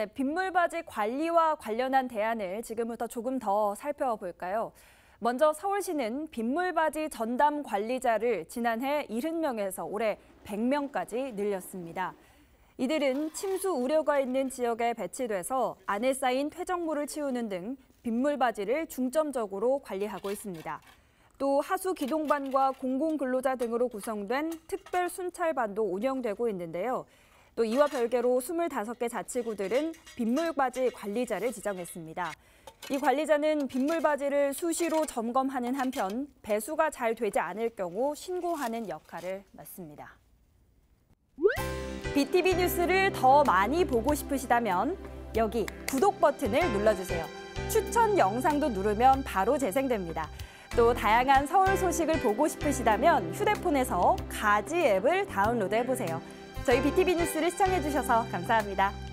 네, 빗물바지 관리와 관련한 대안을 지금부터 조금 더 살펴볼까요? 먼저 서울시는 빗물바지 전담 관리자를 지난해 70명에서 올해 100명까지 늘렸습니다. 이들은 침수 우려가 있는 지역에 배치돼서 안에 쌓인 퇴적물을 치우는 등 빗물바지를 중점적으로 관리하고 있습니다. 또 하수 기동반과 공공근로자 등으로 구성된 특별 순찰반도 운영되고 있는데요. 또 이와 별개로 25개 자치구들은 빗물바지 관리자를 지정했습니다. 이 관리자는 빗물바지를 수시로 점검하는 한편 배수가 잘 되지 않을 경우 신고하는 역할을 맡습니다. BTV 뉴스를 더 많이 보고 싶으시다면 여기 구독 버튼을 눌러주세요. 추천 영상도 누르면 바로 재생됩니다. 또 다양한 서울 소식을 보고 싶으시다면 휴대폰에서 가지 앱을 다운로드 해보세요. 저희 BTV 뉴스를 시청해주셔서 감사합니다.